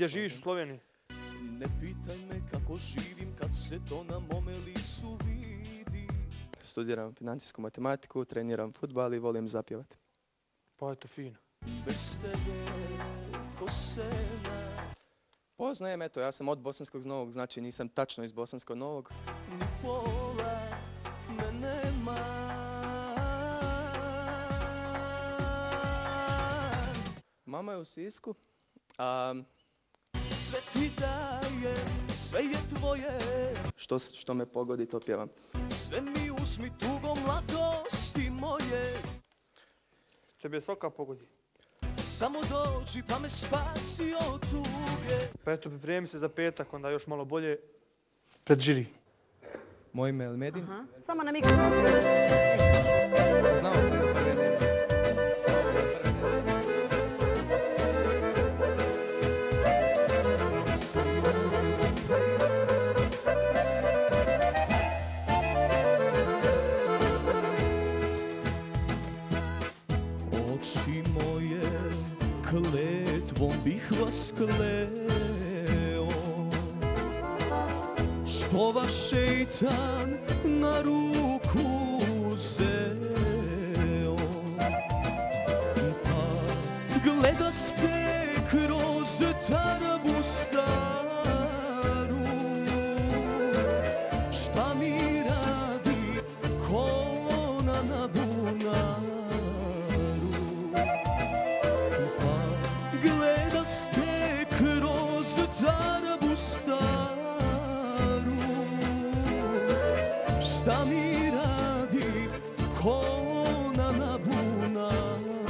Gdje živiš u Sloveniji? Ne pitaj me kako živim kad se to na mome licu vidi Studiram financijsku matematiku, treniram futbal i volim zapjevati. Pa eto, fino. Bez tebe ko sena Poznajem, eto, ja sam od Bosanskog Novog, znači nisam tačno iz Bosanskog Novog. Ni pola me nema Mama je u Sisku, a Sve ti dajem, sve je tvoje što, što me pogodi, to pjevam. Sve mi uzmi tugo mladosti moje Tebi je svaka pogodi. Samo dođi pa me spasi od tuge Pa eto, pripremi se za petak, onda još malo bolje pred žiri. Moj ime je Elmedin. Aha. Samo na mikrofon. Znao sam na prvi bih vas kleo. Što vaš šeitan na ruku uzeo Pa gleda ste kroz tarbu gleda ste kroz tarbu staru Šta mi radi kona na bunaru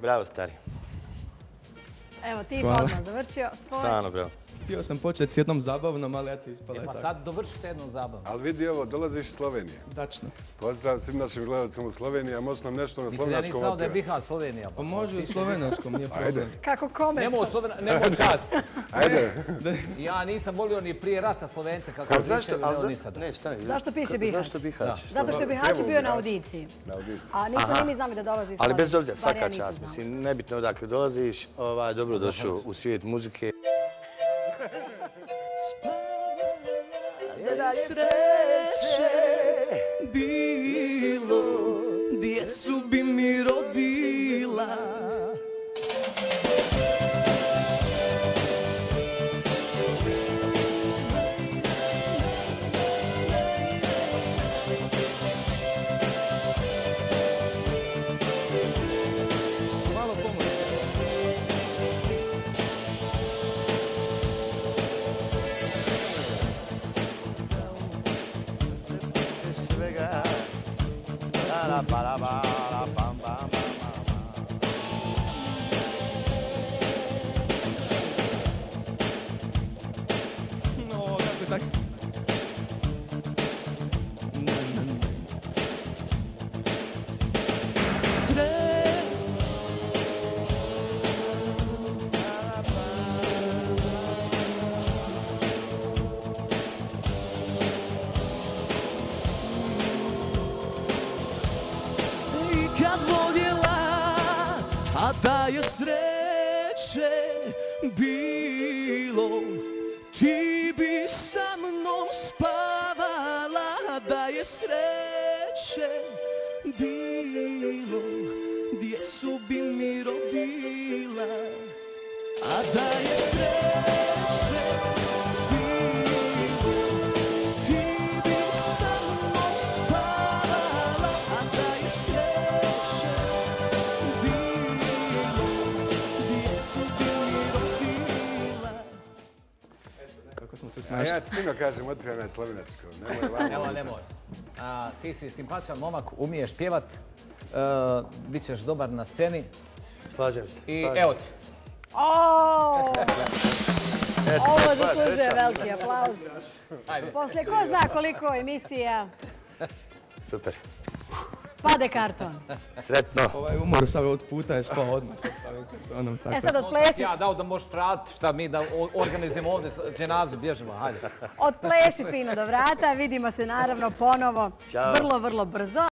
Bravo, stari. Evo, ti odmah završio svoj. Stvarno, bravo. Htio sam početi s jednom zabavnom, ali eto, ispala je E pa tako. sad dovršite jednu zabavu. Ali vidi ovo, dolaziš iz Slovenije. Tačno. Pozdrav svim našim gledalcima u Sloveniji, a možeš nam nešto na Nikad ja nisam slovenačkom znao da je? Bihar Slovenija. Pa može u slovenačkom, nije Ajde, problem. Kako kome? Nemo. Nemo čast. ajde. Ja nisam volio ni prije rata Slovence kako Ali zašto? pričaju, sada. Ne, stani. Zašto piše Bihać? Zašto Bihać? Zato što je Bihać bio na audiciji. Na audiciji. A nismo ni mi znali da dolazi iz Ali bez obzira, svaka nisam čast. Mislim, nebitno odakle dolaziš, ovaj, dobro došao u svijet muzike. Da je sreće bilo, djecu bi mi da je sreće bilo Ti bi sa mnom spavala, da je sreće bilo Djecu bi mi rodila, a da je sreće Kako smo se A snašli. ja ti fino kažem, otpjevaj na slovenačko. Nemoj nemoj. A, ti si simpatičan momak, umiješ pjevat, e, bit ćeš dobar na sceni Slažem se. i slažem evo ti. Ovo zaslužuje veliki aplauz. Poslije ko zna koliko emisija Super. Pade karton. Sretno. Ovaj umor sad od puta je spao odmah. Sad sa ovim kartonom, tako. E sad sam odpleši, Ja dao da možeš vratiti šta mi da organizujemo ovdje dženazu, bježimo, hajde. odpleši fino do vrata. Vidimo se naravno ponovo Ćao. vrlo, vrlo brzo.